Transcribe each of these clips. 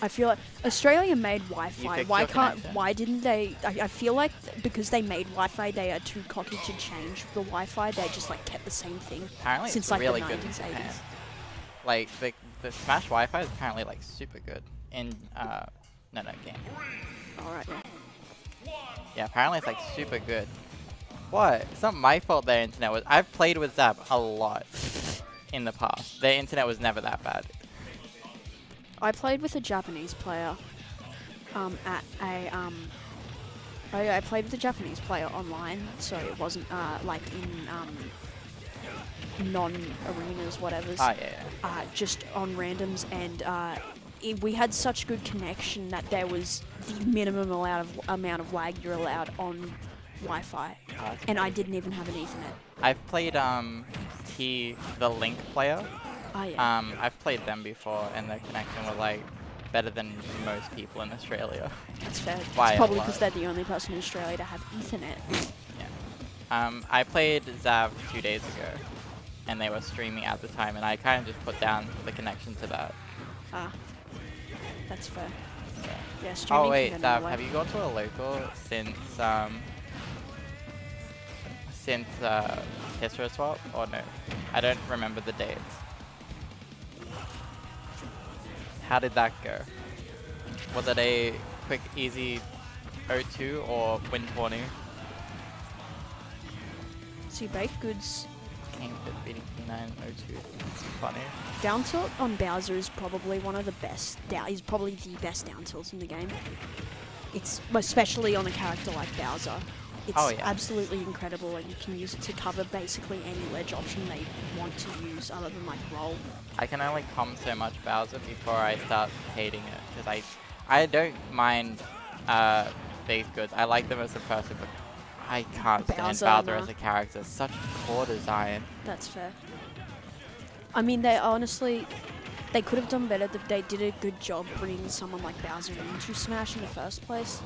I feel like Australia made Wi-Fi. Why can't? Why didn't they? I, I feel like th- because they made Wi-Fi, they are too cocky to change the Wi-Fi. They just like kept the same thing Apparently since it's like really the good in 90s, Japan. 80s. Like the the Smash Wi-Fi is apparently like super good in uh no no game. All right, yeah. Yeah, apparently it's like super good. What? It's not my fault their internet was. I've played with Zap a lot in the past. Their internet was never that bad. I played with a Japanese player um, at a. Um, yeah, I played with a Japanese player online, so it wasn't uh, like in um, non-arenas, whatever's. Oh yeah. yeah. uh, just on randoms, and uh, it, we had such good connection that there was the minimum amount of amount of lag you're allowed on Wi-Fi, Oh, and I didn't even have an Ethernet. I've played um T the Link player. Oh yeah, Um, I've played them before, and their connection was like better than most people in Australia. that's fair. by it's probably because they're the only person in Australia to have Ethernet. Yeah. Um, I played Zav two days ago, and they were streaming at the time, and I kind of just put down the connection to that. ah, that's fair. Yeah, streaming Oh wait, can get in Zav, have you gone to a local since um since uh, Hisra swap or no? I don't remember the dates. How did that go? Was it a quick, easy 0-2 or win 20? See, BakedGoods King Fit beating P9 0-2. It's funny. down tilt on Bowser is probably one of the best. Down, he's probably the best down tilts in the game. It's especially on a character like Bowser. It's Oh, yeah. absolutely incredible, and you can use it to cover basically any ledge option they want to use, other than like roll. I can only calm so much Bowser before I start hating it because I, I don't mind uh, these goods. I like them as a person, but I can't stand Bowser, Bowser as a character. Such poor design. That's fair. I mean, they honestly, they could have done better. They did a good job bringing someone like Bowser into Smash in the first place.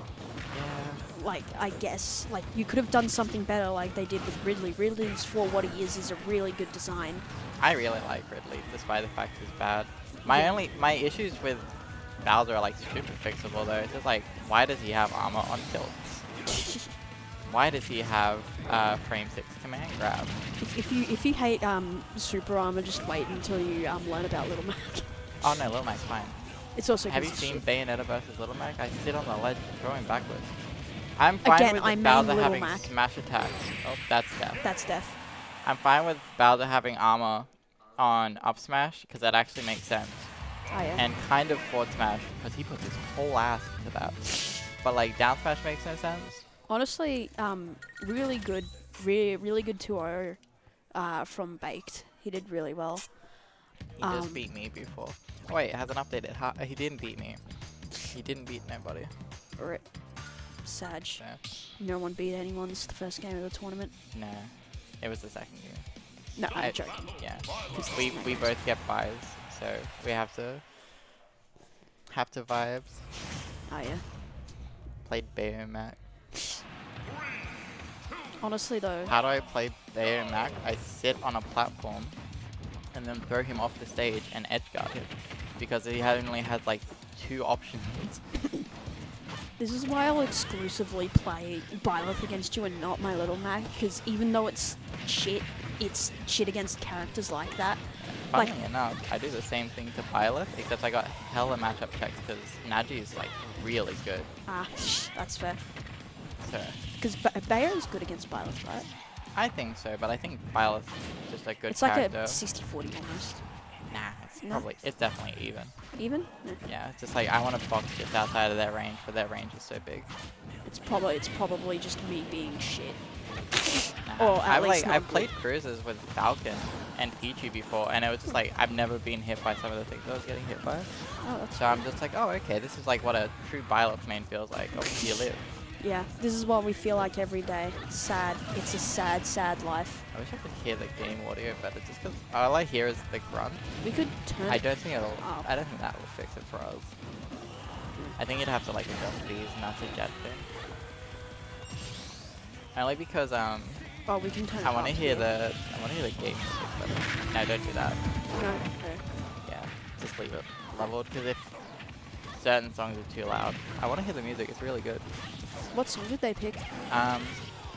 Like I guess like you could have done something better like they did with Ridley. Ridley's for what he is is a really good design. I really like Ridley, despite the fact he's bad. My Yeah. only my issues with Bowser are like super fixable though. It's just like, why does he have armor on tilts? Why does he have uh, frame six command grab? if, if you if you hate um super armor, just wait until you um learn about Little Mac. Oh no, Little Mac's fine. It's also Have you seen. Bayonetta versus Little Mac? I sit on the ledge throwing backwards. I'm fine Again, with I Bowser having Mac. smash attacks. Oh, that's death. That's death. I'm fine with Bowser having armor on up smash because that actually makes sense. Oh yeah. And kind of forward smash because he puts his whole ass into that. But like down smash makes no sense. Honestly, um, really good, really really good 2-0 uh, from Baked. He did really well. He Um, just beat me before. Oh, wait, it hasn't updated. He didn't beat me. He didn't beat nobody. Rip. Sag. No one beat anyone. This is the first game of the tournament. no. It was the second game. No, I'm I- joking. Yeah. We we both get buys, so we have to have to vibes. Oh yeah. Played Bayo Mac. Honestly though, How do I play Bayo Mac? I sit on a platform and then throw him off the stage and edge guard him because he only had like two options. This is why I'll exclusively play Byleth against you and not my little Mac, because even though it's shit, it's shit against characters like that. Funny Like- enough, I do the same thing to Byleth, except I got hella matchup checks because Naji is like really good. Ah, that's fair. So Because ba- Bayo's good against Byleth, right? I think so, but I think Byleth is just a good it's like a 60-40 almost. Nah, it's No? probably it's definitely even. Even? No. Yeah, it's just like I want to box just outside of that range, but that range is so big. It's probably it's probably just me being shit. Nah. Or at I've least like I've played Cruise's with Falcon and Pichu before, and it was just like I've never been hit by some of the things I was getting hit by. Oh, that's So I'm just like, oh okay, this is like what a true Byleth main feels like. Oh, you live. Yeah. This is what we feel like every day. It's sad. It's a sad, sad life. I wish I could hear the game audio better, just because all I hear is the grunt. We could turn. I don't think it'll. up. I don't think that will fix it for us. I think you'd have to like adjust these, and that's a jet thing. Only because um, Oh, we can turn. I want to hear the I want to hear the game music better. No, don't do that. No. no. Yeah, just leave it leveled because if certain songs are too loud. I want to hear the music. It's really good. What song did they pick? Um,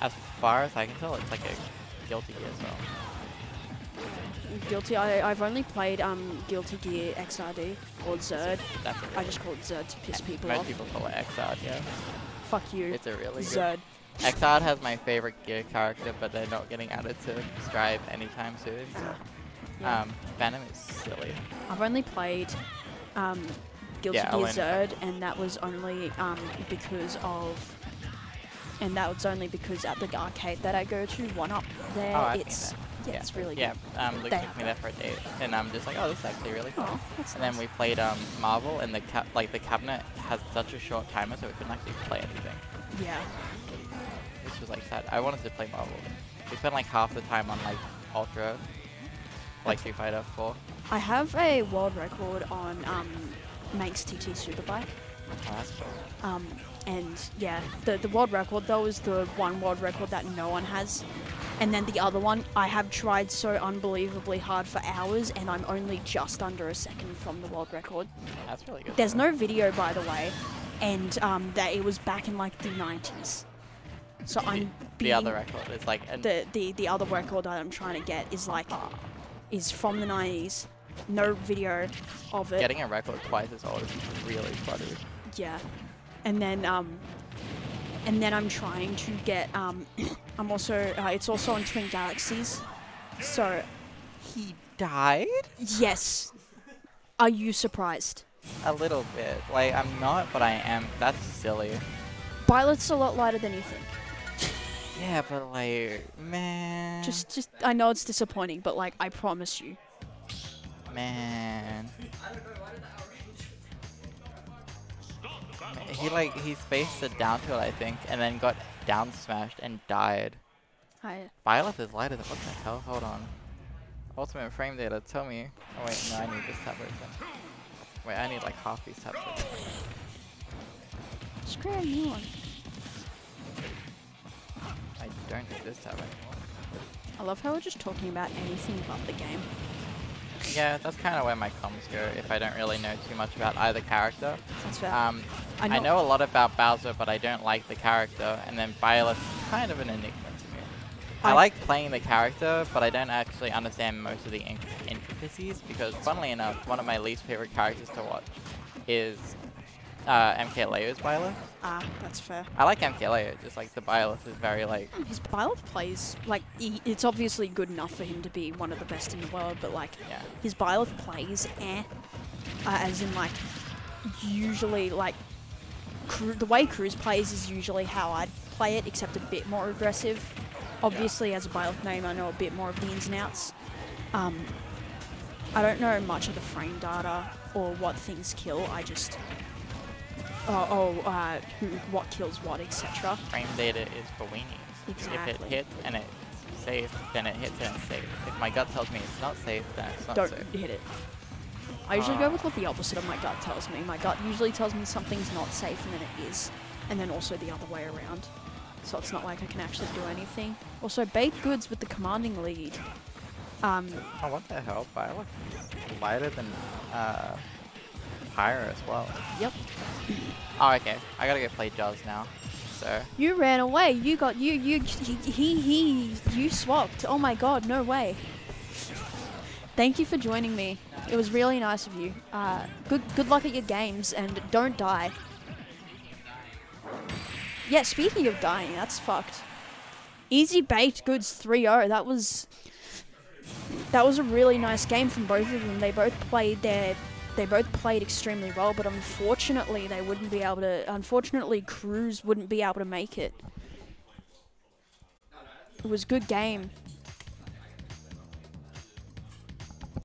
as far as I can tell, it's like a Guilty Gear song. Guilty. I, I've only played um, Guilty Gear XRD or Zerd. That's I just call it Zerd to piss people Most off. people call it Xrd, yeah. Fuck you. It's a really good. Zerd. Xrd has my favorite gear character, but they're not getting added to Strive anytime soon. So. Yeah. Um, Venom is silly. I've only played um, Guilty Yeah, Gear Zerd, and that was only um, because of, and that was only because at the arcade that I go to, one up there, Oh, it's yeah, Yeah. it's really Yeah, good. um, Luke They took me there for a date, and I'm just like, oh, this is actually really cool. Oh, And then we played um, Marvel, and the like the cabinet has such a short timer, so we couldn't actually play anything. yeah, Which was like sad. I wanted to play Marvel. We spent like half the time on like Ultra, like Street Fighter 4. I have a world record on um, Manx TT Superbike. Um, and yeah, the the world record though is the one world record that no one has. And then the other one, I have tried so unbelievably hard for hours, and I'm only just under a second from the world record. That's really good. There's no video, by the way, and um, that it was back in like the 90s. So I'm the other record is like the, the the other record that I'm trying to get is like is from the 90s. No video of it. getting a record twice as old is really funny. Yeah, and then um, and then I'm trying to get um, I'm also uh, it's also on Twin Galaxies. So He died? yes, are you surprised? A little bit. Like I'm not, but I am. That's silly. Byleth's a lot lighter than you think. Yeah, but like, man. Just just I know it's disappointing, but like I promise you. Man. He like he spaced it down to it, I think, and then got down smashed and died. I Byleth is lighter than what the hell? Hold on. Ultimate frame data, tell me. Oh wait, no, I need this tab open. Wait, I need like half these tabs open. just create a new one. I don't need this tab anymore. I love how we're just talking about anything but the game. Yeah, that's kind of where my comms go if I don't really know too much about either character. That's fair. Um, I I know- know, a lot about Bowser, but I don't like the character, and then Byleth is kind of an enigma to me. I, I- like playing the character, but I don't actually understand most of the intricacies, because funnily enough, one of my least favorite characters to watch is uh, MK Leo's Byleth. Ah, that's fair. I like MK Leo, just like the Byleth is very like, His Byleth plays like he, it's obviously good enough for him to be one of the best in the world, but like yeah. his Byleth plays eh, uh, as in like usually like Cru- the way Cruise plays is usually how I'd play it, except a bit more aggressive. Obviously, as a Byleth name, I know a bit more of the ins and outs. Um, I don't know much of the frame data or what things kill. I just oh, oh uh, who, what kills what, etc. Frame data is for weenies. If it hits and it's safe, then it hits and it's safe. If my gut tells me it's not safe, then it's not Don't safe. hit it. I usually go Ah. with what the opposite of my gut tells me. My gut usually tells me something's not safe and then it is, and then also the other way around. So it's not like I can actually do anything. Also, BakedGoods with the commanding lead. Um, Oh, what the hell? Byleth is lighter than uh, Pyra as well. yep. Oh, okay. I gotta go play Jaws now. So, You ran away. You got you you he he you swapped. Oh my god, no way. Thank you for joining me. It was really nice of you. Uh, good good luck at your games and don't die. Yeah, speaking of dying, that's fucked. Easy BakedGoods 3-0. That was that was a really nice game from both of them. They both played their they both played extremely well, but unfortunately they wouldn't be able to unfortunately Cruise wouldn't be able to make it. It was good game.